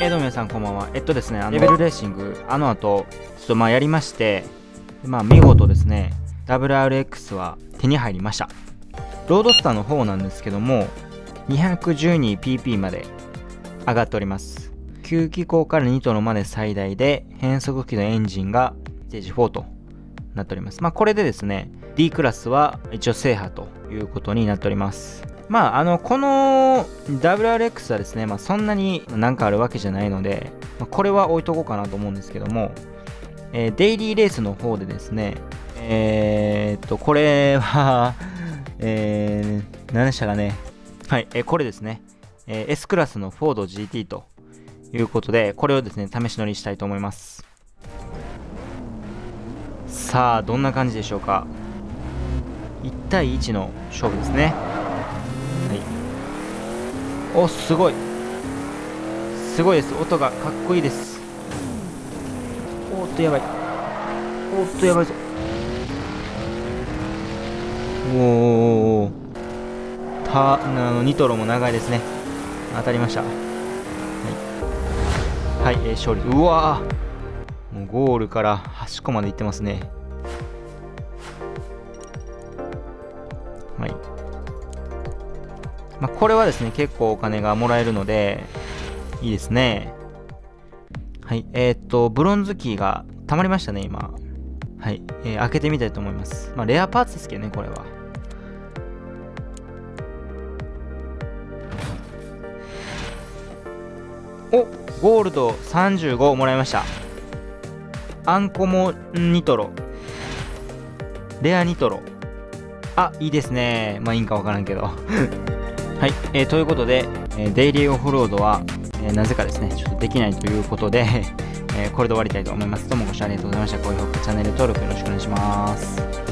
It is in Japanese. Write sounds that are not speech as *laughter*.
えー、どうも皆さんこんばんは。えっとですね、あのレベルレーシング、あの後、ちょっとまあやりまして、まあ見事ですね、WRX は手に入りました。ロードスターの方なんですけども、212pp まで上がっております。吸気口からニトロまで最大で、変速機のエンジンがステージ4となっております。まあこれでですね、D クラスは一応制覇ということになっております。まあ、あの、この WRX はですね、まあ、そんなになんかあるわけじゃないので、まあ、これは置いとこうかなと思うんですけども、えー、デイリーレースの方でですね、えー、っと、これは *laughs* えー、何でしたかね。はい、えー、これですね、えー、S クラスのフォード GT ということで、これをですね、試し乗りしたいと思います。さあ、どんな感じでしょうか。1対1の勝負ですね。おすごい。すごいです。音がかっこいいです。おっとやばい。おっとやばいぞ。おおたあのニトロも長いですね。当たりました。はい、はいえー、勝利。うわもうゴールから端っこまで行ってますね。はい。まあ、これはですね、結構お金がもらえるので、いいですね。はい、えー、っと、ブロンズキーが溜まりましたね、今。はい、えー、開けてみたいと思います。まあ、レアパーツですけどね、これは。おゴールド35もらいました。アンコモニトロ。レアニトロ。あ、いいですね。まあいいんかわからんけど。*laughs* はい、えー、ということで、えー、デイリーオフロードは、えー、なぜかですね、ちょっとできないということで *laughs* えこれで終わりたいと思います。どうもご視聴ありがとうございました。高評価、チャンネル登録よろしくお願いします。